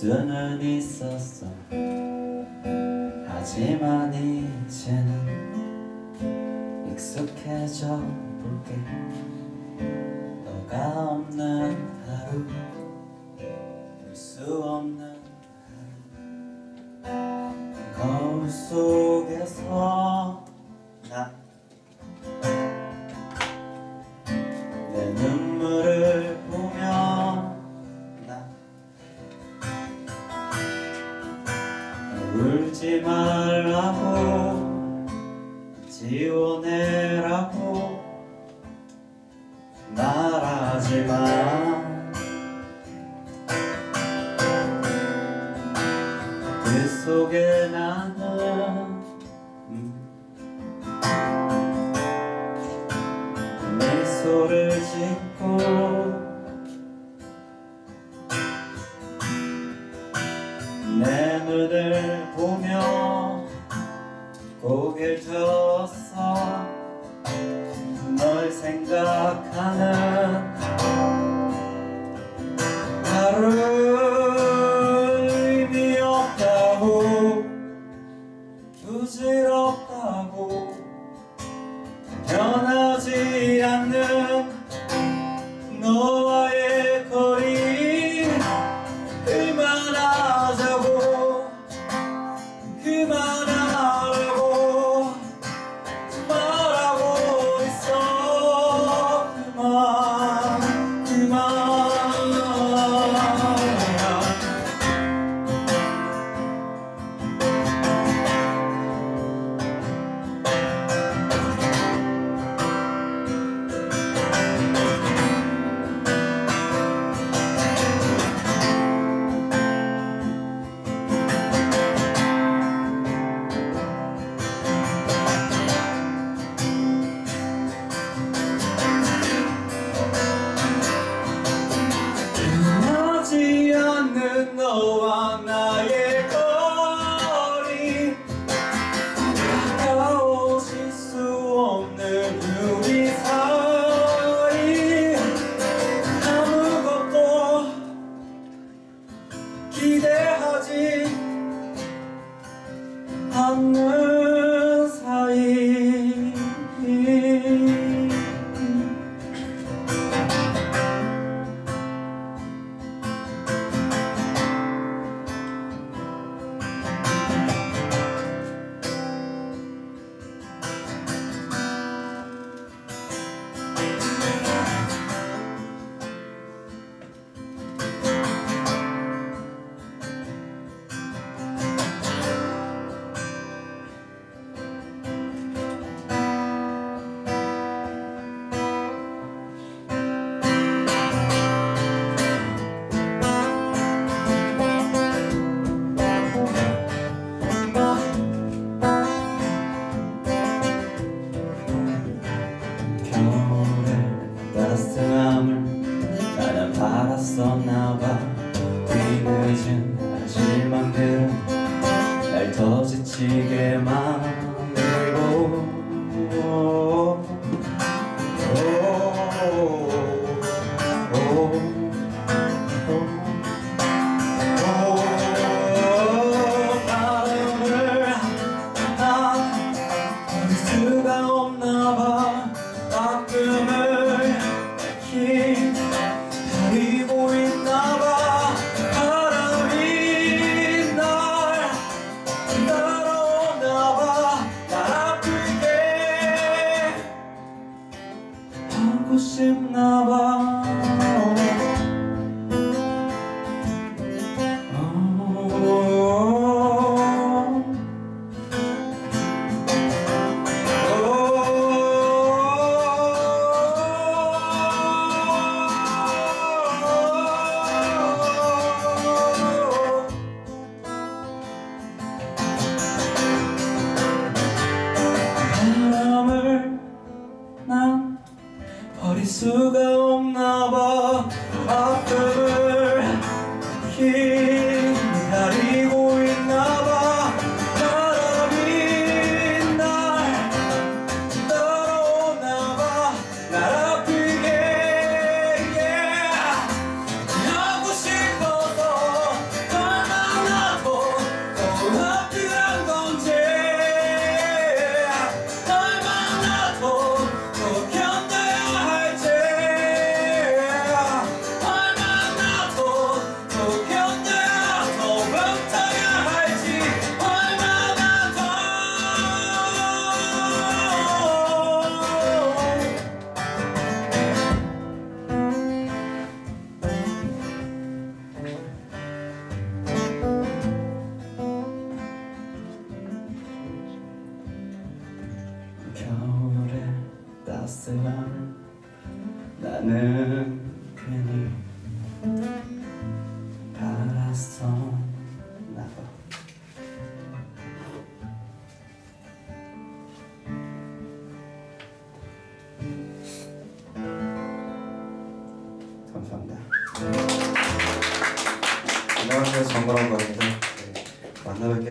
수는 있었어. 하지만 이제는 익숙해져 볼게. 너가 없는 하루 볼 수 없는 거울 속에서 난내 눈 잊지 말라고 지워내라고 말하지 마 그 속에 나는 내 소를 짓고 내 눈을 보면 들었어. 널 생각하는 kanlı się na oh, oh. 나는 괜히 바랐었나 봐 감사합니다. 안녕하세요 정거라고 합니다. 네, 만나 뵙게